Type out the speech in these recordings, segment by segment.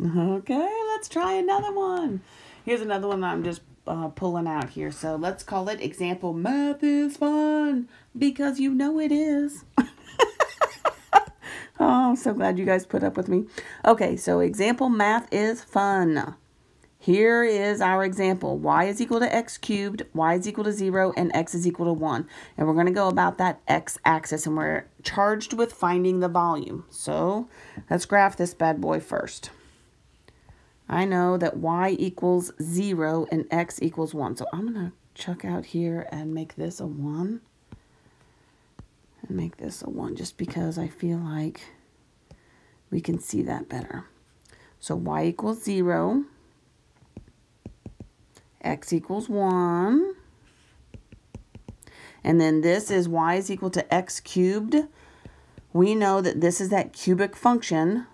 Okay, let's try another one. Here's another one that I'm just uh, pulling out here. So let's call it example math is fun because you know it is. oh, I'm so glad you guys put up with me. Okay, so example math is fun. Here is our example. y is equal to x cubed, y is equal to 0, and x is equal to 1. And we're going to go about that x-axis, and we're charged with finding the volume. So let's graph this bad boy first. I know that y equals 0 and x equals 1. So I'm going to chuck out here and make this a 1. And make this a 1 just because I feel like we can see that better. So y equals 0. x equals 1. And then this is y is equal to x cubed. We know that this is that cubic function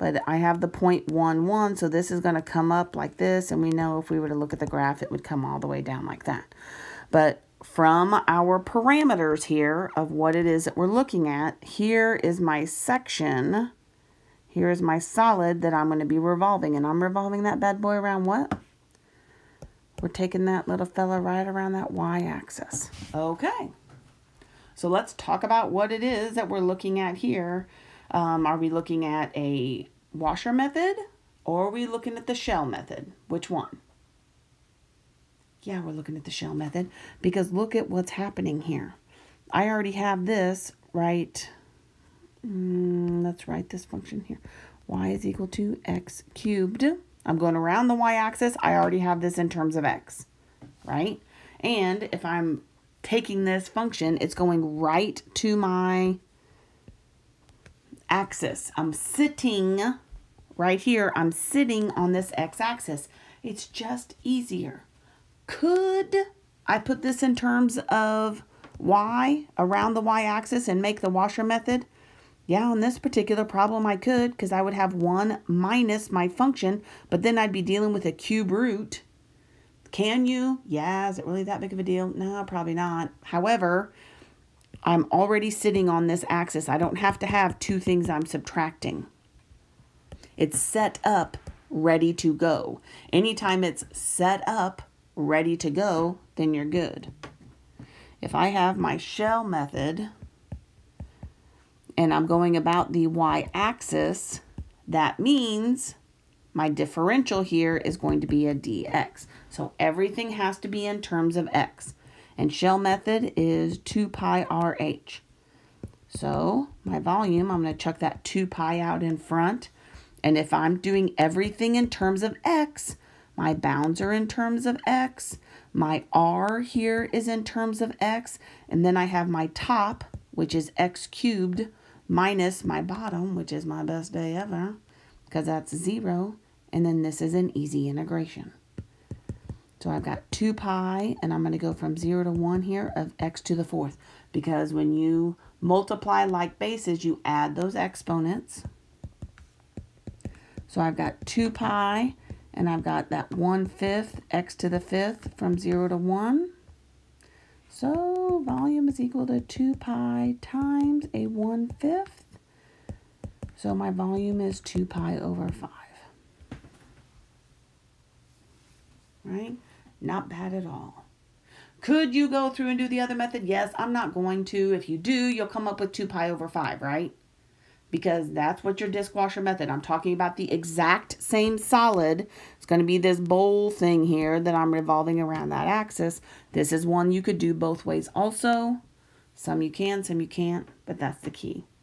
but I have the 0.11, so this is going to come up like this, and we know if we were to look at the graph, it would come all the way down like that. But from our parameters here of what it is that we're looking at, here is my section, here is my solid that I'm going to be revolving, and I'm revolving that bad boy around what? We're taking that little fella right around that y-axis. Okay. So let's talk about what it is that we're looking at here um, are we looking at a washer method or are we looking at the shell method? Which one? Yeah, we're looking at the shell method because look at what's happening here. I already have this right. Mm, let's write this function here. y is equal to x cubed. I'm going around the y-axis. I already have this in terms of x, right? And if I'm taking this function, it's going right to my axis. I'm sitting right here. I'm sitting on this x-axis. It's just easier. Could I put this in terms of y around the y-axis and make the washer method? Yeah, on this particular problem I could because I would have 1 minus my function, but then I'd be dealing with a cube root. Can you? Yeah, is it really that big of a deal? No, probably not. However, I'm already sitting on this axis. I don't have to have two things I'm subtracting. It's set up, ready to go. Anytime it's set up, ready to go, then you're good. If I have my shell method and I'm going about the y-axis, that means my differential here is going to be a dx. So everything has to be in terms of x. And shell method is 2 pi RH. So my volume, I'm going to chuck that 2 pi out in front. And if I'm doing everything in terms of x, my bounds are in terms of x. My r here is in terms of x. And then I have my top, which is x cubed, minus my bottom, which is my best day ever, because that's 0. And then this is an easy integration. So I've got 2 pi, and I'm going to go from 0 to 1 here of x to the fourth. Because when you multiply like bases, you add those exponents. So I've got 2 pi, and I've got that 1 fifth x to the fifth from 0 to 1. So volume is equal to 2 pi times a 1 fifth. So my volume is 2 pi over 5. Right? Not bad at all. Could you go through and do the other method? Yes, I'm not going to. If you do, you'll come up with 2 pi over 5, right? Because that's what your disc washer method. I'm talking about the exact same solid. It's going to be this bowl thing here that I'm revolving around that axis. This is one you could do both ways also. Some you can, some you can't, but that's the key.